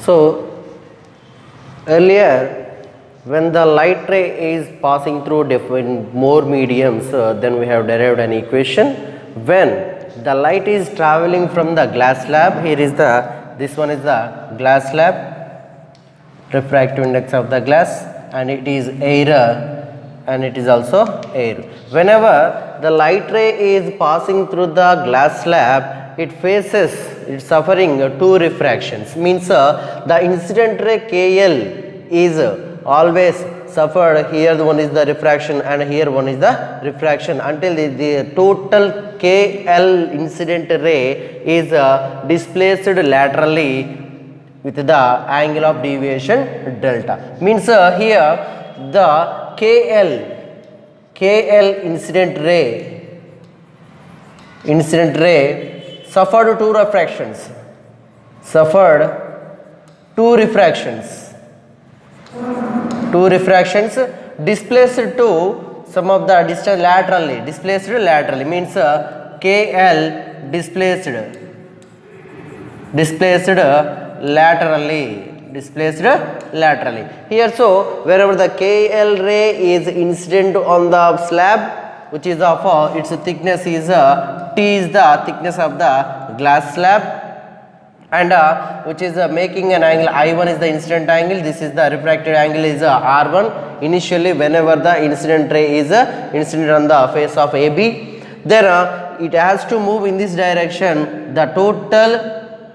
So earlier when the light ray is passing through different more mediums uh, then we have derived an equation when the light is traveling from the glass slab here is the this one is the glass slab refractive index of the glass and it is air and it is also air. Whenever the light ray is passing through the glass slab, it faces, it's suffering uh, two refractions. Means uh, the incident ray KL is uh, always suffered here the one is the refraction and here one is the refraction until the, the total KL incident ray is uh, displaced laterally with the angle of deviation delta. Means uh, here the KL, KL incident ray, incident ray suffered two refractions, suffered two refractions, two refractions displaced to some of the distance laterally, displaced laterally means uh, KL displaced displaced laterally displaced laterally. Here so wherever the KL ray is incident on the slab which is of uh, its thickness is uh, T is the thickness of the glass slab and uh, which is uh, making an angle I1 is the incident angle this is the refracted angle is uh, R1 initially whenever the incident ray is uh, incident on the face of AB then uh, it has to move in this direction. The total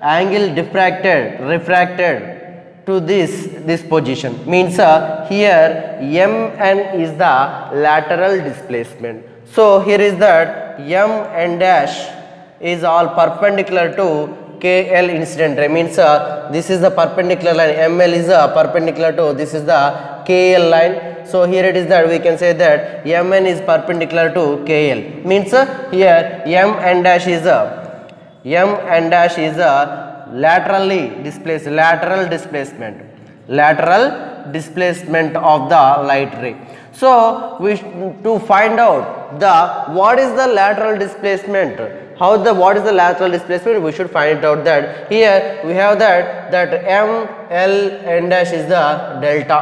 angle diffracted refracted to this this position. Means uh, here mn is the lateral displacement. So here is that mn dash is all perpendicular to KL incident. Ray means uh, this is the perpendicular line. ML is uh, perpendicular to this is the KL line. So here it is that we can say that MN is perpendicular to KL means uh, here MN dash is a MN dash is a laterally displaced lateral displacement. Lateral displacement of the light ray. So we to find out the what is the lateral displacement how the what is the lateral displacement we should find out that here we have that that m l n dash is the delta.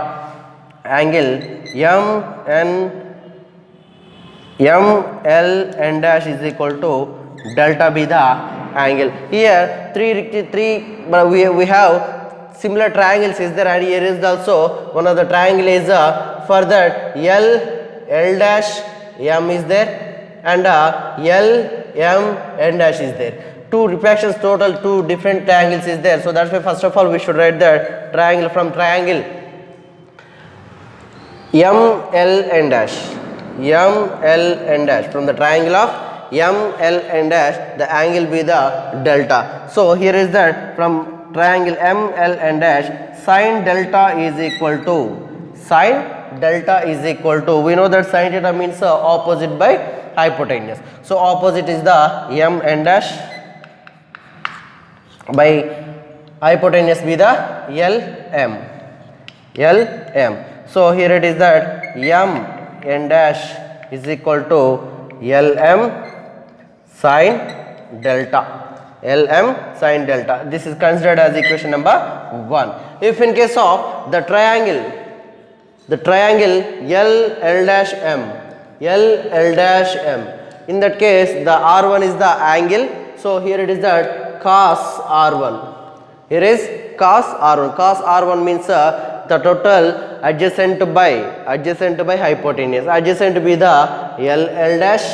Angle m n m l n dash is equal to delta be the angle. Here three three we we have similar triangles. Is there and here is also one of the triangle is uh, for that l l dash m is there and uh, l m n dash is there. Two reflections total two different triangles is there. So that's why first of all we should write that triangle from triangle. M l n dash. M l n dash. From the triangle of m l n dash the angle be the delta. So here is that from triangle m l n dash sine delta is equal to sine delta is equal to we know that sine theta means uh, opposite by hypotenuse. So opposite is the m n dash by hypotenuse be the l m. L m. So here it is that m n dash is equal to l m sine delta. Lm sine delta. This is considered as equation number 1 if in case of the triangle the triangle l l dash m l l dash m. In that case the r1 is the angle. So here it is that cos r1 here is cos r1 cos r1 means uh, the total adjacent by adjacent by hypotenuse. Adjacent be the l l dash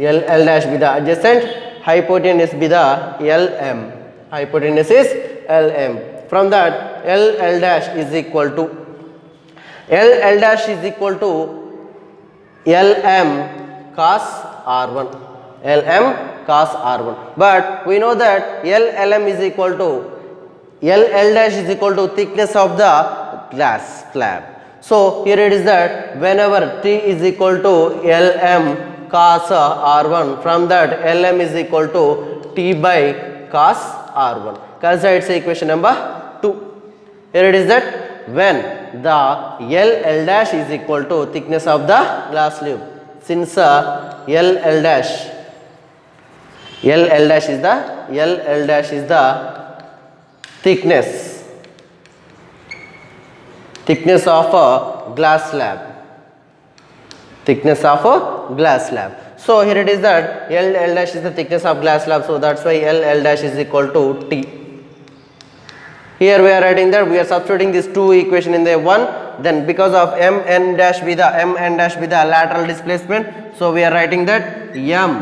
l l dash be the adjacent. Hypotenuse be the l m hypotenuse is l m from that l l dash is equal to l l dash is equal to l m cos r1 l m cos r1 but we know that l l m is equal to l l dash is equal to thickness of the glass slab. So here it is that whenever t is equal to l m cos r1 from that l m is equal to t by cos r1 consider its equation number 2 here it is that when the L L dash is equal to thickness of the glass slab since uh, L L dash L L dash is the L L dash is the thickness. Thickness of a glass slab thickness of a glass slab. So here it is that L L dash is the thickness of glass slab. So that's why L L dash is equal to T. Here we are writing that. We are substituting these two equation in the one. Then because of m n dash be the m n dash be the lateral displacement so we are writing that m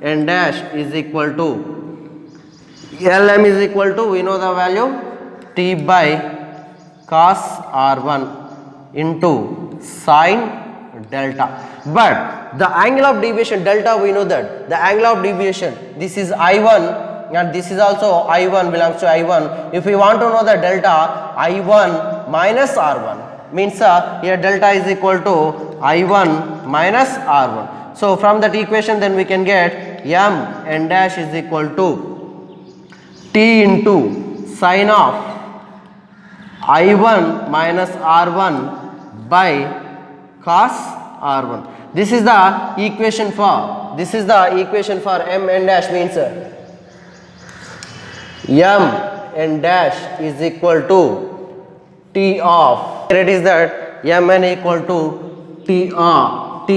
n dash is equal to lm is equal to we know the value t by cos r1 into sine delta. But the angle of deviation delta we know that. The angle of deviation this is i1 and this is also i1 belongs to i1 if we want to know the delta i1 minus r1 means uh, here delta is equal to i1 minus r1 so from that equation then we can get m n dash is equal to t into sine of i1 minus r1 by cos r1 this is the equation for this is the equation for m n dash means m n dash is equal to t of here it is that m n equal to t of t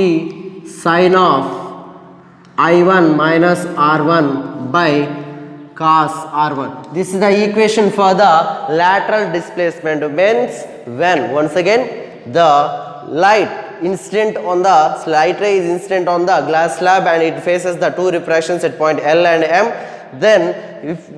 sine of i1 minus r1 by cos r1 this is the equation for the lateral displacement means when? Once again the light incident on the light ray is incident on the glass slab and it faces the two refractions at point L and M. Then if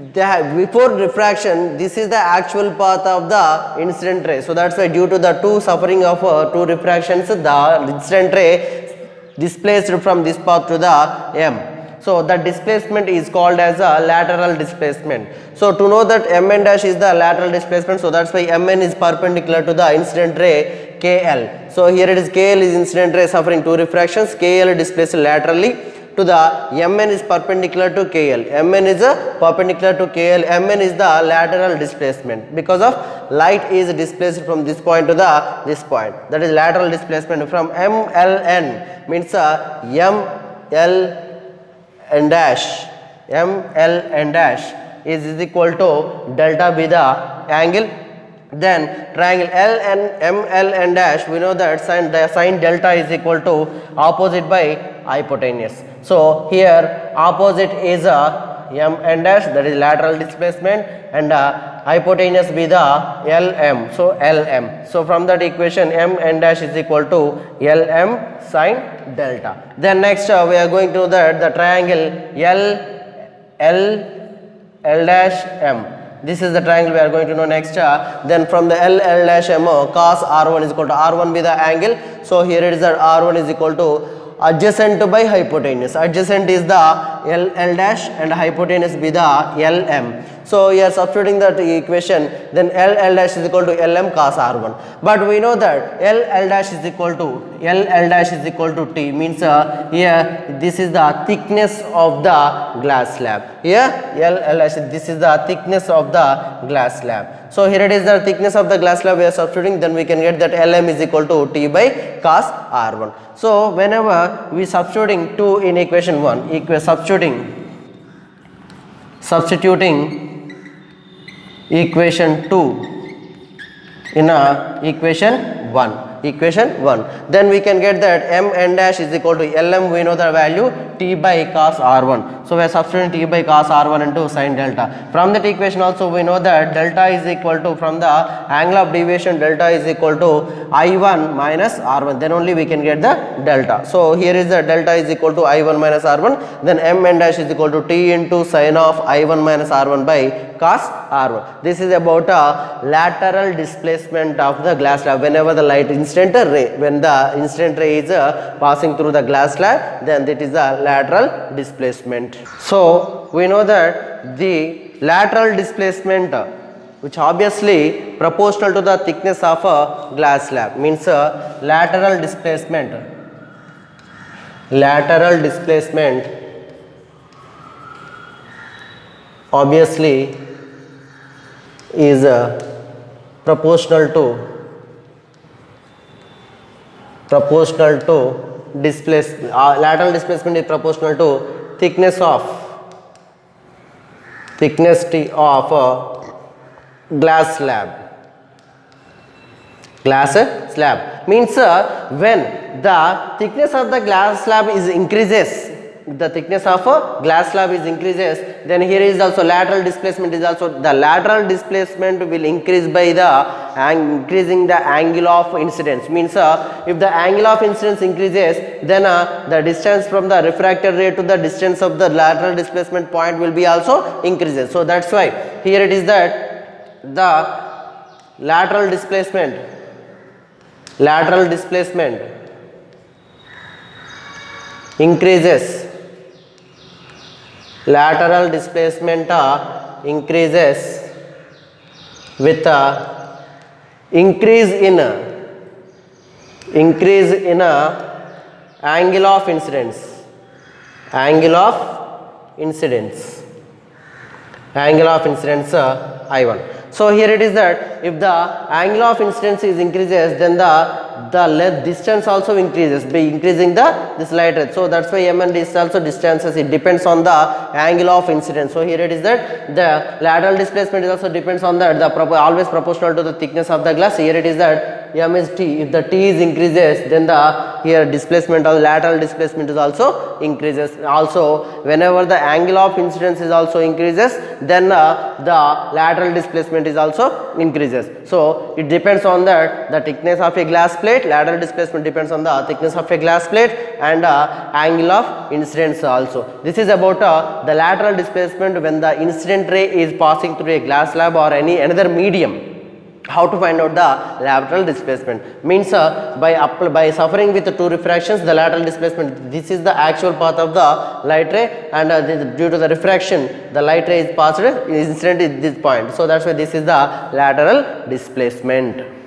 before refraction this is the actual path of the incident ray. So that's why due to the two suffering of uh, two refractions the incident ray displaced from this path to the M so the displacement is called as a lateral displacement. So to know that mn dash is the lateral displacement so that's why mn is perpendicular to the incident ray kl so here it is kl is incident ray suffering two refractions. Kl displaced laterally to the mn is perpendicular to kl mn is a perpendicular to kl mn is the lateral displacement. Because of light is displaced from this point to the this point. That is lateral displacement from mln means uh, m n dash m l n dash is, is equal to delta be the angle then triangle L and M L and dash we know that sin, the sin delta is equal to opposite by hypotenuse. So here opposite is a M n dash that is lateral displacement and hypotenuse be the LM. So LM. So from that equation M n dash is equal to LM sin delta. Then next uh, we are going to that the triangle L L L dash M. This is the triangle we are going to know next. Uh, then from the L L dash M uh, cos R1 is equal to R1 be the angle. So here it is that R1 is equal to adjacent by hypotenuse. Adjacent is the L L dash and hypotenuse be the LM. So we are substituting that equation then L L dash is equal to LM cos R1. But we know that L L dash is equal to L L dash is equal to T means uh, here this is the thickness of the glass slab. Here L L dash this is the thickness of the glass slab. So here it is the thickness of the glass slab we are substituting then we can get that LM is equal to T by cos R1. So whenever we substituting 2 in equation 1 equa substituting substituting equation 2 in a equation 1 equation 1 then we can get that m n dash is equal to lm we know the value t by cos r1 so we are substituting t by cos r1 into sine delta. From that equation also we know that delta is equal to from the angle of deviation delta is equal to i1 minus r1 then only we can get the delta. So here is the delta is equal to i1 minus r1 then m n dash is equal to t into sine of i1 minus r1 by cos r1 this is about a lateral displacement of the glass slab whenever the light incident ray. When the incident ray is uh, passing through the glass slab then it is a lateral displacement. So we know that the lateral displacement uh, which obviously proportional to the thickness of a glass slab means uh, lateral displacement. Lateral displacement obviously is uh, proportional to proportional to displace uh, lateral displacement is proportional to thickness of thickness of a glass slab glass slab means uh, when the thickness of the glass slab is increases the thickness of a glass slab is increases then here is also lateral displacement is also the lateral displacement will increase by the increasing the angle of incidence. Means uh, if the angle of incidence increases then uh, the distance from the refracted ray to the distance of the lateral displacement point will be also increases. So that's why here it is that the lateral displacement lateral displacement increases lateral displacement uh, increases with uh, increase in uh, increase in uh, angle of incidence. Angle of incidence. Angle of incidence uh, I1 so here it is that if the angle of incidence is increases then the the length distance also increases by increasing the this light rate. So that's why m and is also distances it depends on the angle of incidence. So here it is that the lateral displacement is also depends on that the always proportional to the thickness of the glass. Here it is that m is t if the t is increases then the here displacement of lateral displacement is also increases. Also whenever the angle of incidence is also increases then uh, the lateral displacement is also increases. So it depends on that the thickness of a glass plate lateral displacement depends on the thickness of a glass plate and uh, angle of incidence also. This is about uh, the lateral displacement when the incident ray is passing through a glass slab or any another medium how to find out the lateral displacement. Means uh, by by suffering with two refractions the lateral displacement this is the actual path of the light ray and uh, this- due to the refraction the light ray is passed incident is this point. So that's why this is the lateral displacement